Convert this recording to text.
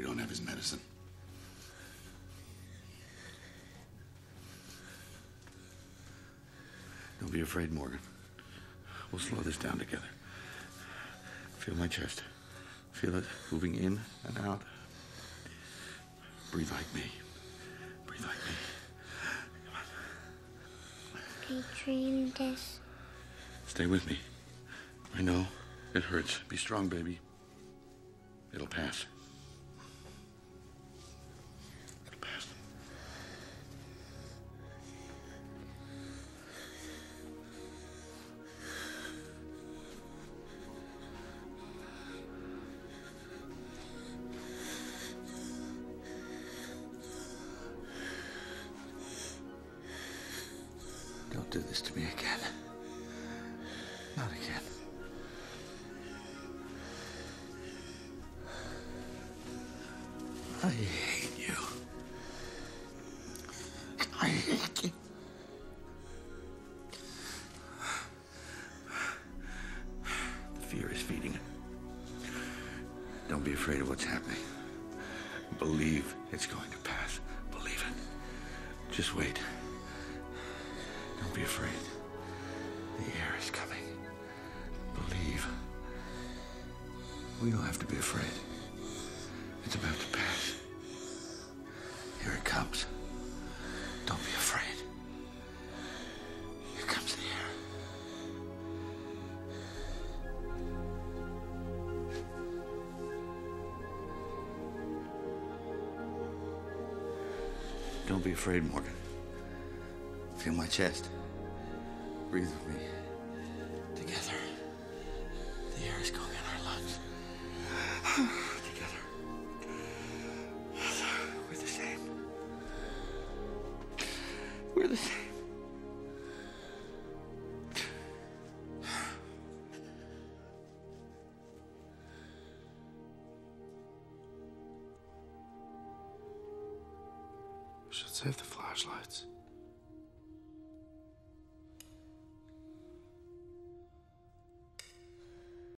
We don't have his medicine. Don't be afraid, Morgan. We'll slow this down together. Feel my chest. Feel it moving in and out. Breathe like me. Breathe like me. I dreamed this. Stay with me. I know it hurts. Be strong, baby. It'll pass. Do this to me again. Not again. I hate you. I hate you. The fear is feeding. Don't be afraid of what's happening. Believe it's going to pass. Believe it. Just wait. Don't be afraid. The air is coming. Believe. We don't have to be afraid. It's about to pass. Here it comes. Don't be afraid. Here comes the air. Don't be afraid, Morgan. Feel my chest. Breathe with me. Together. The air is going in our lungs. Together. We're the same. We're the same. Should save the flashlights.